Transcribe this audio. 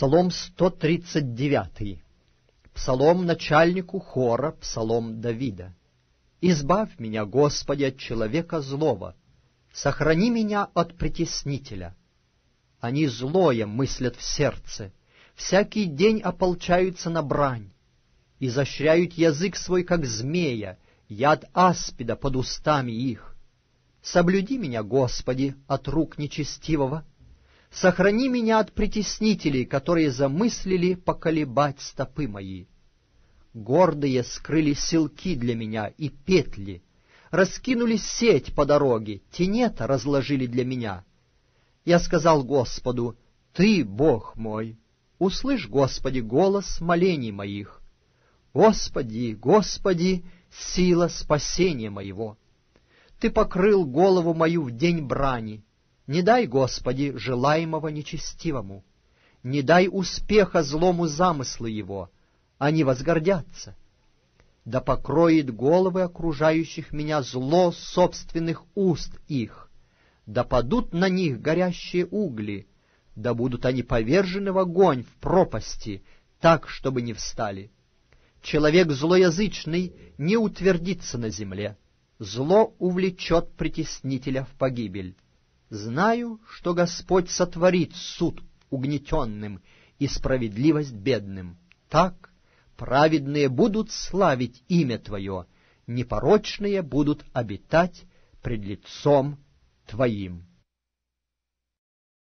Псалом 139. Псалом начальнику хора, псалом Давида. «Избавь меня, Господи, от человека злого, сохрани меня от притеснителя. Они злое мыслят в сердце, всякий день ополчаются на брань, изощряют язык свой, как змея, яд аспида под устами их. Соблюди меня, Господи, от рук нечестивого, Сохрани меня от притеснителей, которые замыслили поколебать стопы мои. Гордые скрыли силки для меня и петли, раскинули сеть по дороге, тенета разложили для меня. Я сказал Господу, Ты, Бог мой, услышь, Господи, голос молений моих. Господи, Господи, сила спасения моего! Ты покрыл голову мою в день брани, не дай, Господи, желаемого нечестивому, не дай успеха злому замыслу его, они возгордятся. Да покроет головы окружающих меня зло собственных уст их, да падут на них горящие угли, да будут они повержены в огонь в пропасти, так, чтобы не встали. Человек злоязычный не утвердится на земле, зло увлечет притеснителя в погибель. Знаю, что Господь сотворит суд угнетенным и справедливость бедным. Так праведные будут славить имя Твое, непорочные будут обитать пред лицом Твоим.